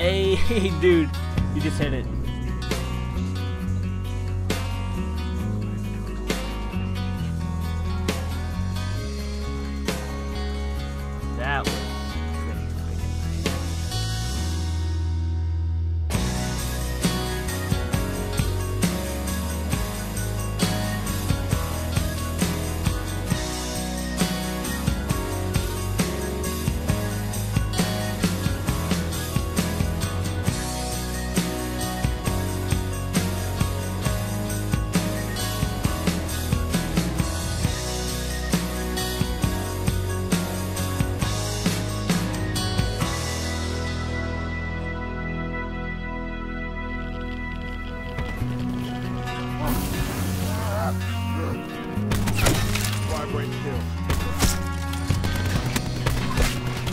Hey, dude, you just hit it.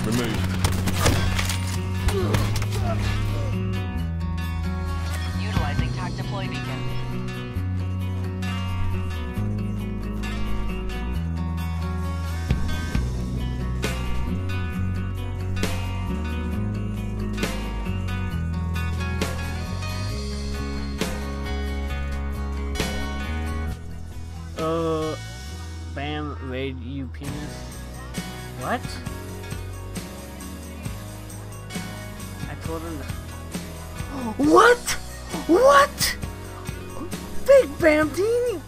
Remove. Utilizing TAC deploy beacon. Raid you penis. What? I told him. What? What? Big Bam Teeny?